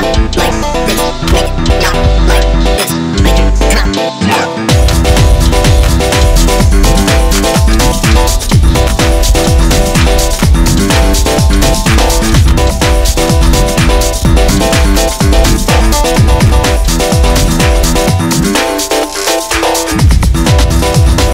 like